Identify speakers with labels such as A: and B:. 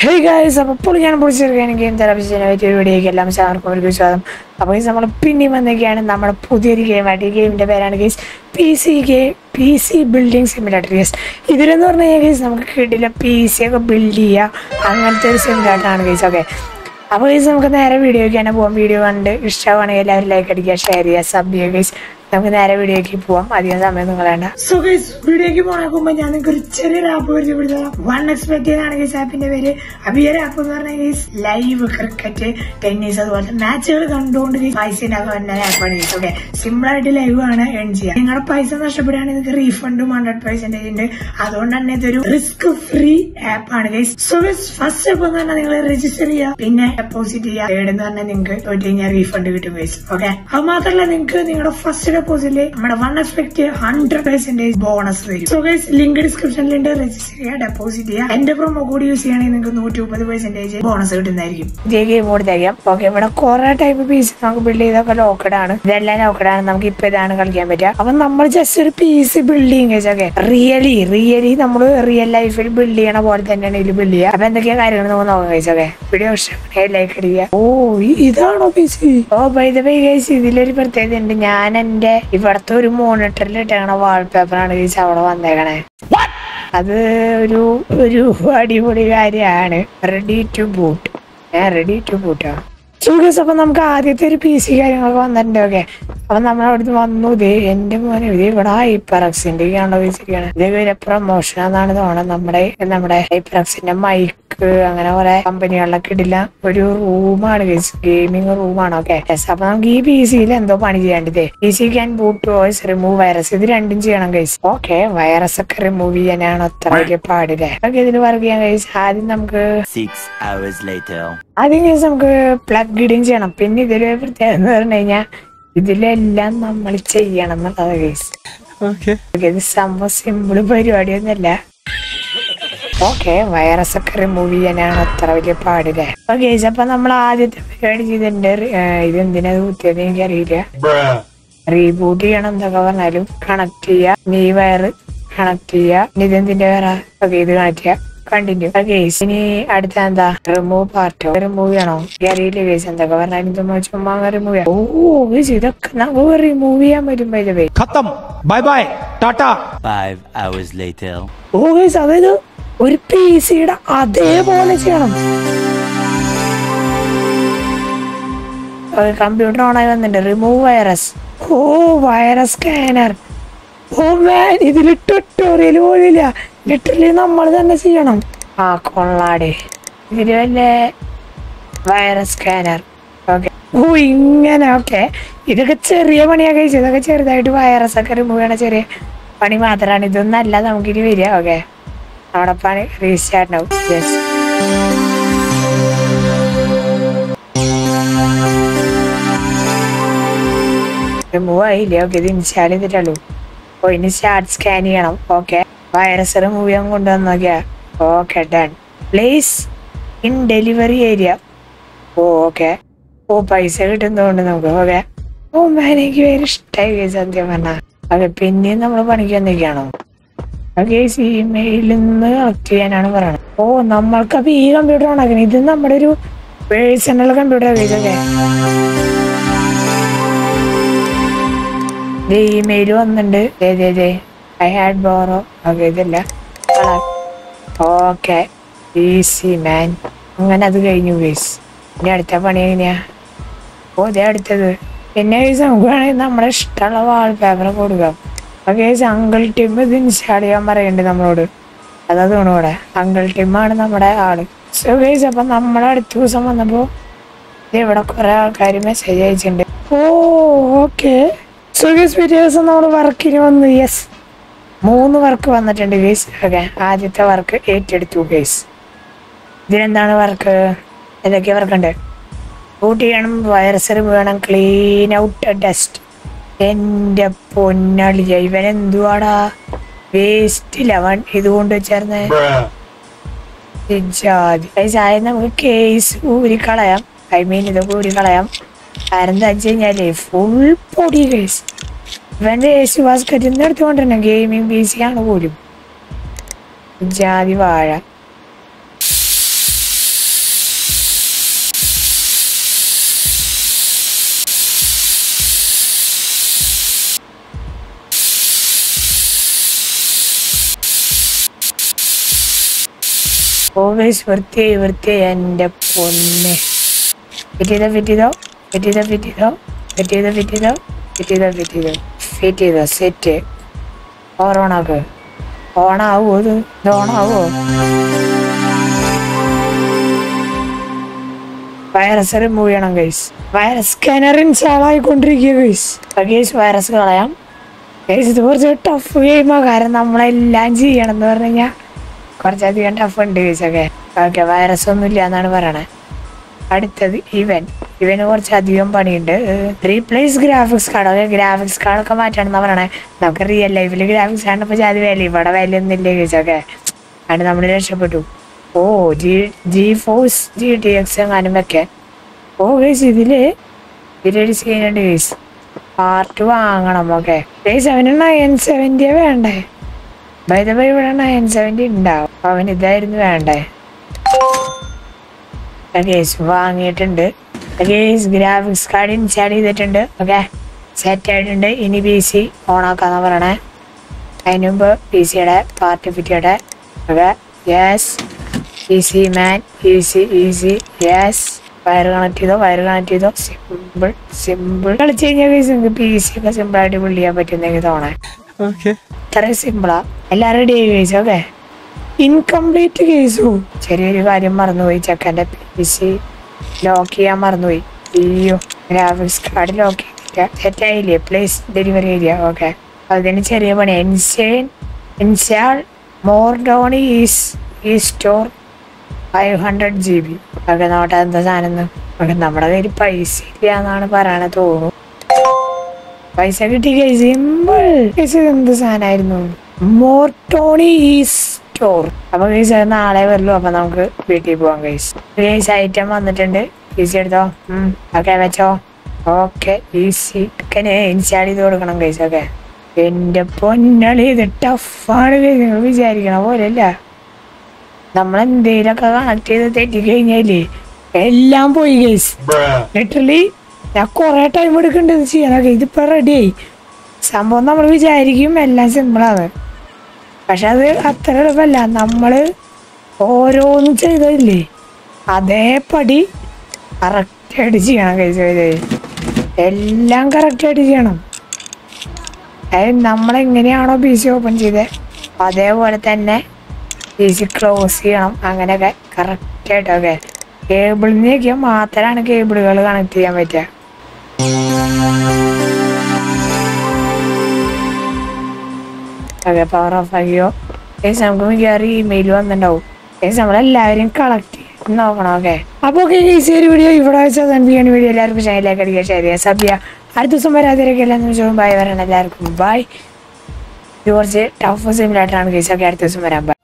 A: Hey guys അപ്പോൾ ഇപ്പോൾ ഞാൻ പൊളിച്ചെടുക്കുകയാണ് ഗെയിം തെറാപ്പിസ്റ്റിനെ പറ്റിയ ഒരു വീഡിയോയ്ക്ക് എല്ലാം എല്ലാവർക്കും ഒരു സ്വാഗതം. അപ്പോൾ ഗൈസ് നമ്മൾ പിന്നെയും വന്നൊക്കെയാണ് നമ്മുടെ പുതിയൊരു ഗെയിമായിട്ട് ഈ ഗെയിമിന്റെ പേരാണ് guys P C game P C building simulator guys ഇതിലെന്ന് പറഞ്ഞു കഴിഞ്ഞാൽ ഗൈസ് നമുക്ക് കിട്ടില്ല പി സി ഒക്കെ ബിൽഡ് ചെയ്യുക അങ്ങനത്തെ ഒരു സിമിലേറ്ററാണ് ഗൈസ് ഓക്കെ അപ്പോൾ ഗൈസ് നമുക്ക് നേരെ വീഡിയോയ്ക്ക് തന്നെ പോകാം വീഡിയോ കണ്ട് ഇഷ്ടമാണെങ്കിൽ എല്ലാവരും ലൈക്ക് അടിക്കുക ഷെയർ ചെയ്യുക സബ് ചെയ്യുക ഗൈസ് നമുക്ക് നേരെ വീഡിയോക്ക് പോവാം. അധികം സമയം നിങ്ങൾ വേണ്ട സോ ഗൈസ് വീഡിയോയ്ക്ക് പോകുമ്പോ ഞാൻ നിങ്ങൾക്ക് ഒരു ചെറിയൊരു ആപ്പ് പരിചയപ്പെടുത്താം വൺ എക്സ്പെക്ട് ആണ് ഗൈസ് ആപ്പിന്റെ പേര്. അപ്പൊ ഈ ഒരു ആപ്പ് എന്ന് പറഞ്ഞാൽ ഗൈസ് ലൈവ് ക്രിക്കറ്റ് ടെന്നീസ് അതുപോലത്തെ മാച്ചുകൾ കണ്ടുകൊണ്ട് പൈസ ആപ്പാണ് ഗൈസ് ഓക്കെ സിമ്പിൾ ആയിട്ട് ലൈവ് ആണ് ഏൺ ചെയ്യാം നിങ്ങളുടെ പൈസ നഷ്ടപ്പെടുകയാണെങ്കിൽ നിങ്ങൾക്ക് റീഫണ്ടും ഹൺഡ്രഡ് പെർസെന്റേജ് ഉണ്ട്. അതുകൊണ്ട് തന്നെ ഇതൊരു റിസ്ക് ഫ്രീ ആപ്പ് ആണ് guys so guys first step എന്ന് പറഞ്ഞാൽ നിങ്ങൾ രജിസ്റ്റർ ചെയ്യുക. പിന്നെ ഡെപ്പോസിറ്റ് ചെയ്യുക. ഏടെന്ന് പറഞ്ഞാൽ നിങ്ങൾക്ക് തോറ്റ് കഴിഞ്ഞാൽ റീഫണ്ട് കിട്ടും ഗൈസ് ഓക്കെ അത് മാത്രമല്ല നിങ്ങൾക്ക് നിങ്ങളുടെ ഫസ്റ്റ് ഡെപ്പോസിറ്റിൽ നമ്മുടെ one effect hundred percentage bonus വരും. സോ ഗൈസ് ലിങ്ക് ഡിസ്ക്രിപ്ഷനിലുണ്ട് രജിസ്റ്റർ ചെയ്യുക ഡെപ്പോസിറ്റ് ചെയ്യുക. എന്റെ പ്രൊമോ കോഡ് യൂസ് ചെയ്യുകയാണെങ്കിൽ നിങ്ങൾക്ക് നൂറ്റി മുപ്പത് പെർസെന്റേജ് ബോണസ് കിട്ടുന്നതായിരിക്കും ഓക്കെ ഇവിടെ കുറെ ടൈപ്പ് പീസ് നമുക്ക് ബിൽഡ് ചെയ്തൊക്കെ ലോക്കഡ് ആണ്. ഇതെല്ലാം ലോക്കഡ് ആണ്. നമുക്ക് ഇപ്പൊ ഇതാണ് കളിക്കാൻ പറ്റുക. അപ്പൊ നമ്മൾ ജസ്റ്റ് ഒരു പീസ് ബിൽഡ് ചെയ്യുക ഒക്കെ റിയലി റിയലി നമ്മൾ റിയൽ ലൈഫിൽ ബിൽഡ് ചെയ്യണ പോലെ തന്നെയാണ് ഇതിൽ ബിൽഡ് ചെയ്യുക. അപ്പൊ എന്തൊക്കെയാ കാര്യങ്ങൾ നമുക്ക് നോക്കാം കഴിച്ചൊക്കെ വീഡിയോ ലൈക്ക് അടിക്കുക. ഓ ഇതാണോ piece oh by the by guys ഇതിലൊരു പ്രത്യേകത ഉണ്ട്. ഞാൻ എന്റെ ഇവിടത്തെ ഒരു മോണിറ്ററിൽ ഇട്ടേക്കണ വാൾപേപ്പറാണ് ഗൈസ് അവിടെ വന്നേക്കണേ. അത് ഒരു ഒരു അടിപൊളി കാര്യമാണ് റെഡി ടു ബൂട്ട് ഏ റെഡി ടു ബൂട്ടാ സുഖസ് അപ്പൊ നമുക്ക് ആദ്യത്തെ ഒരു പി സി കാര്യങ്ങളൊക്കെ വന്നിട്ടുണ്ട് ഓക്കെ അപ്പൊ നമ്മൾ അവിടുന്ന് വന്നു ഇതേ എന്റെ മോനെ ഇത് ഇവിടെ ഹൈപ്പറക്സിന്റെ ആണോ വെച്ചിരിക്കുകയാണ് ഇതേ പ്രൊമോഷൻ എന്നാണ് തോന്നുന്നത്. നമ്മുടെ നമ്മുടെ ഹൈപ്പറക്സിന്റെ മൈക്ക് അങ്ങനെ കുറെ കമ്പനികളിലൊക്കെ ഇടില്ല. ഒരു റൂമാണ് ഗെയിമിംഗ് റൂമാണ് ഓക്കെ അപ്പൊ നമുക്ക് ഈ പി സിയിൽ എന്തോ പണി ചെയ്യേണ്ടത് P C can boot voice remove virus ഇത് രണ്ടും ചെയ്യണം കഴിച്ച് ഓക്കെ വൈറസ് ഒക്കെ റിമൂവ് ചെയ്യാനാണ് അത്ര പാടില്ല ഓക്കെ ഇതിന് വർക്ക് ചെയ്യാൻ കഴിച്ച് ആദ്യം നമുക്ക്
B: Six hours later.
A: ആദ്യം കഴിച്ച് നമുക്ക് പ്ലഗ് ഇടുകയും ചെയ്യണം. പിന്നെ ഇതിൽ പ്രത്യേകത എന്ന് പറഞ്ഞു കഴിഞ്ഞാൽ ഇതിലെല്ലാം നമ്മൾ ചെയ്യണം എന്നുള്ളത് കേസ് സംഭവം സിമ്പിൾ പരിപാടിയൊന്നുമല്ല. ഓക്കെ വൈറസ് ഒക്കെ റിമൂവ് ചെയ്യാനാണ് അത്ര വലിയ പാടില്ല? ഓക്കെ ഗേസ് അപ്പൊ നമ്മൾ ആദ്യത്തെ പരിപാടി ചെയ്തിട്ടുണ്ട് ഇത് എന്തിനാ കുത്തിയത് എനിക്കറിയില്ല റീബൂട്ട് ചെയ്യണം എന്തൊക്കെ പറഞ്ഞാലും കണക്ട് ചെയ്യുക നീ വയർ കണക്ട് ചെയ്യുക ഇതെന്തിന്റെ വേറെ ഓക്കെ ഇത് കണക്ട് ചെയ്യുക കണ്ടിന്യൂ ഗേസ് ഇനി അടുത്ത എന്താ? റിമൂവ് പാർട്ടോ റിമൂവ് ചെയ്യണോ? അറിയില്ല ഗേസ് എന്തൊക്കെ പറഞ്ഞാലും ചുമ്മാ ചുമ്മാ റിമൂവ് ചെയ്യാം. ഓ ഇതൊക്കെ നമുക്ക് റിമൂവ് ചെയ്യാൻ പറ്റും bye
C: bye bye bye tata
B: five hours later
A: ഓ ഗൈസ് അതേതോ ഒരു പി സിയുടെ അതേപോലെ ചെയ്യണം. കമ്പ്യൂട്ടർ ആയി വന്നിട്ടുണ്ട്. റിമൂവ് വൈറസ് ഓ വൈറസ് സ്കാനർ ഓ മാൻ ഇതിൽ ട്യൂട്ടോറിയൽ പോലില്ല. ലിറ്ററലി നമ്മൾ തന്നെ ചെയ്യണം. ആ കൊള്ളാടി. ഇതിൽ വല്ല വൈറസ് സ്കാനർ ഓക്കെ ഓ ഇങ്ങനെ ഓക്കെ ഇതൊക്കെ ചെറിയ പണിയൊക്കെ ചെയ്തൊക്കെ ഇതൊക്കെ ചെറുതായിട്ട് വൈറസ് ഒക്കെ റിമൂവ് ചെയ്യണ ചെറിയ പണി മാത്രമാണ് ഇതൊന്നല്ല നമുക്കിനി വരിക ഓക്കെ നമ്മുടെ പണി റീസ്റ്റാർട്ട് ആവും യെസ് റിമൂവ് ആയില്ല ഓക്കെ ഇത് ഇൻസ്റ്റാൾ ചെയ്തിട്ടുള്ളൂ. ഓ ഇനി സ്റ്റാർട്ട് സ്കാൻ ചെയ്യണം. ഓക്കെ. വൈറസ് റിമൂവ് ചെയ്യാൻ കൊണ്ടുവന്ന് നോക്കിയാ. Okay done place in delivery area oh okay. ഓ പൈസ കിട്ടുന്നതുകൊണ്ട് നമുക്ക് ഓക്കെ ഓ എനിക്ക് വേറെ ഇഷ്ടമായി സത്യം പറഞ്ഞാൽ ഓക്കെ പിന്നെയും നമ്മൾ പണിക്ക് വന്നിരിക്കുകയാണോ? കേസ് ഇമെയിലിൽ നിന്ന് കളക്ട് ചെയ്യാനാണ് പറയുന്നത് ഓ നമ്മൾക്ക് അപ്പൊ ഈ കമ്പ്യൂട്ടർ ആണ് ഇത് നമ്മുടെ ഒരു പേഴ്സണൽ കമ്പ്യൂട്ടർ ഇതൊക്കെ ഇമെയിൽ വന്നിട്ടുണ്ട്. ഐ ഹാഡ് ബോറോ ഓക്കെ ഇതല്ല. ഓക്കെ ഈസി മാൻ അങ്ങനെ അത് കഴിഞ്ഞു ഗേസ് ഇനി അടുത്ത പണി എങ്ങനെയാ? ഓ ഇതേ അടുത്തത്. പിന്നെ ഗേസ് നമുക്ക് വേണമെങ്കിൽ നമ്മുടെ ഇഷ്ടമുള്ള വാൾപേപ്പർ കൊടുക്കാം. ഗേസ് അങ്കിൾ ടിം ഇത് ഇൻസ്റ്റാൾ ചെയ്യാൻ പറയുന്നുണ്ട് നമ്മളോട്. അതാ തോന്നുന്നു ഇവിടെ അങ്കിൾ ടിമ്മാണ് നമ്മുടെ ആൾ. സോ ഗേസ് അപ്പൊ നമ്മളെ അടുത്ത ദിവസം വന്നപ്പോ ഇത് ഇവിടെ കുറെ ആൾക്കാർ മെസ്സേജ് അയച്ചിട്ടുണ്ട് ഓ ഓക്കെ സോ ഗേസ് പിറ്റേ ദിവസം നമ്മൾ വർക്കിന് വന്നു യെസ് മൂന്ന് വർക്ക് വന്നിട്ടുണ്ട് ഗേസ് ഓക്കെ ആദ്യത്തെ വർക്ക് ഏറ്റെടുത്തു ഗേസ് ഇതിനെന്താണ് വർക്ക് ഏതൊക്കെ വർക്ക് ഉണ്ട്? ബൂട്ട് ചെയ്യണം വൈറസ് വേണം ക്ലീൻ ഔട്ട് ഡസ്റ്റ് എന്റെ പൊന്നളിയ ഇവൻ എന്തുവാടാ വേസ്റ്റ് ലെവൻ ഇതുകൊണ്ട് ചായ നമുക്ക് കേസ് ഊരി കളയാം ഐ മീൻ ഇതൊക്കെ ഊരി കളയാം കാരണം എന്താ വെച്ച് ഫുൾ പൊടി കേസ് ഇവന്റെ ഏസി ബാസ്കറ്റ് നിന്ന് എടുത്തുകൊണ്ടിരുന്ന ഗെയിമിംഗ് പി സി ആണ് പോലും. ജാതി വാഴ. ഗൈസ് വൃത്തിയായി വൃത്തിയായി എന്റെ പൊന്നെ. ഫിറ്റ് ചെയ്തോ ഫിറ്റ് ചെയ്തോ? ഫിറ്റ് ചെയ്തോ ഫിറ്റ് ചെയ്തോ? ഫിറ്റ് ചെയ്തോ സെറ്റ് ഓണാക്ക്. ഓണാവോ ഇത്? ഇത് ഓണാവോ? വൈറസ് റിമൂവ് ചെയ്യണം ഗൈസ് വൈറസ് സ്കാനർ ചാളായിക്കൊണ്ടിരിക്കുക ഗൈസ് ഗൈസ് വൈറസ് കളയാം. ഗൈസ് ഇത് കുറച്ച് ടഫ് ഗെയിമാണ് കാരണം നമ്മളെല്ലാം ചെയ്യണം എന്ന് പറഞ്ഞു കഴിഞ്ഞാൽ കുറച്ചധികം ടഫ് ഉണ്ട് ചോദിച്ചൊക്കെ ഓക്കെ വൈറസ് ഒന്നും ഇല്ല എന്നാണ് പറയണേ. അടുത്തത് ഇവൻ. ഇവന് കുറച്ചധികം പണിയുണ്ട്. Replace graphics card okay graphics കാർഡൊക്കെ മാറ്റണമെന്നാണ് പറയണേ. നമുക്ക് റിയൽ ലൈഫിൽ ഗ്രാഫിക്സ് കാർഡ് ഇപ്പോൾ ജാതി വില ഇവിടെ വില ഒന്നും ഇല്ല ചോദിച്ചൊക്കെ ഒക്കെ നമ്മൾ രക്ഷപ്പെട്ടു. ഓ G GeForce G T X എങ്ങാനും വെക്കാൻ ഓ ഗേസ് ഇതിൽ ഇതിലൊരു സീനുണ്ട് ഗേസ് പാർട്ട് വാങ്ങണം ഓക്കെ. ഗേസ് അവന് നയൻ സെവന്റിയെ വേണ്ടേ? ബൈ ഇവിടെ നയൻ സെവന്റി ഉണ്ടാവും. അവൻ ഇതായിരുന്നു വേണ്ടേ? ഗേസ് വാങ്ങിയിട്ടുണ്ട്. ഗേസ് ഗ്രാഫിക്സ് കാർഡ് ഇൻസ്റ്റാൾ ചെയ്തിട്ടുണ്ട്. ഓക്കെ സെറ്റ് ആയിട്ടുണ്ട്. ഇനി പി സി ഓണാക്കാന്ന് പറയണേ. അതിന് മുമ്പ് പി സിയുടെ ഫിറ്റിയുടെ okay yes C man easy easy yes wire connect ചെയ്തോ? വയർ കണക്ട് ചെയ്തോ? സിമ്പിൾ സിമ്പിൾ കളിച്ചു കഴിഞ്ഞാൽ പി സി ഒക്കെ സിമ്പിൾ ആയിട്ട് ബിൽഡ് ചെയ്യാൻ പറ്റുന്നെങ്കിൽ തോന്നേ. ഇത്രയും സിമ്പിളാ എല്ലാം റെഡി ആയി ചോദിച്ചു ഓക്കെ ഇൻകംപ്ലീറ്റ് കേസു ചെറിയൊരു കാര്യം മറന്നുപോയി. ചെക്കന്റെ പി സി ലോക്ക് ചെയ്യാൻ മറന്നുപോയി. അയ്യോ ഗ്രാഫിക്സ് കാർഡ് ലോക്ക് ചെയ്തില്ല. സെറ്റായില്ലേ പ്ലേസ് ഡെലിവറി ഏരിയ ഓക്കെ അതിന് ചെറിയ പണി ഇൻസ്റ്റേൻ ഇൻസ്റ്റാൾ മോർ ഡോൺ ഈസ് ഈ store five hundred G B ഒക്കെ നോട്ടെ എന്താ സാധനം ഓക്കെ നമ്മുടെ കയ്യിൽ പൈസ ഇല്ല എന്നാണ് പറയണത്. തോന്നുന്നു പൈസ കിട്ടി സിമ്പിൾ എന്ത് സാധനമായിരുന്നു? മോർട്ടോണി സ്റ്റോർ. അപ്പൊ ഗൈസ് അത് നാളെ വരുള്ളൂ അപ്പൊ നമുക്ക് വീട്ടിൽ പോവാം ഗൈസ്. ഗൈസ് ഐറ്റം വന്നിട്ടുണ്ട്. ഈസി എടുത്തോ? ഓക്കെ വെച്ചോ. ഓക്കെ ഈസി ഒക്കെ ഇൻസ്റ്റാൾ ചെയ്ത് കൊടുക്കണം ഗൈസ് ഓക്കെ എന്റെ പൊന്നളി ഇത് ടഫാണ് നിങ്ങൾ വിചാരിക്കണ പോലെ അല്ല നമ്മൾ എന്തെങ്കിലുമൊക്കെ കണക്ട് ചെയ്ത് തെറ്റിക്കഴിഞ്ഞാലേ എല്ലാം പോയി ഗൈസ്. ലിറ്ററലി ഞാൻ കുറെ ടൈം എടുക്കുന്നുണ്ട് ഇത് ചെയ്യാനൊക്കെ. ഇതിപ്പോ റെഡിയായി സംഭവം നമ്മൾ വിചാരിക്കും എല്ലാം സിമ്പിളാണ് പക്ഷെ അത് അത്ര എളുപ്പമല്ല. നമ്മൾ ഓരോന്നും ചെയ്തതില്ലേ? അതേപടി കറക്റ്റായിട്ട് ചെയ്യണം കഴിച്ചത് എല്ലാം കറക്റ്റായിട്ട് ചെയ്യണം. അതായത് നമ്മളെങ്ങനെയാണോ പി സി ഓപ്പൺ ചെയ്തത് അതേപോലെ തന്നെ പി സി ക്ലോസ് ചെയ്യണം. അങ്ങനെയൊക്കെ കറക്റ്റായിട്ടൊക്കെ കേബിളിനൊക്കെ മാത്രമാണ് കേബിളുകൾ കണക്ട് ചെയ്യാൻ പറ്റുക പവർ ഓഫ് ആക്കിയോ? ഏസ് നമുക്ക് മിക്കവാറും ഇമെയിൽ വന്നിട്ടുണ്ടാവും ഏസ് നമ്മളെല്ലാവരും കളക്ട് ചെയ്യും നോക്കണം ഓക്കെ അപ്പോൾ ഓക്കെ ഒരു വീഡിയോ ഇവിടെ വെച്ചാൽ വീഡിയോ എല്ലാവർക്കും ചാനലിലേക്ക് അടിക്കുക ഷെയർ ചെയ്യുക സബ് ചെയ്യാം അടുത്ത ദിവസം വരാതിരൊക്കെ എല്ലാ നിമിഷവും ബൈ വരണം എല്ലാവർക്കും. ബൈ ഇത് ടഫ് സിമിലായിട്ടാണ് കേസ് ഒക്കെ അടുത്ത ദിവസം വരാൻ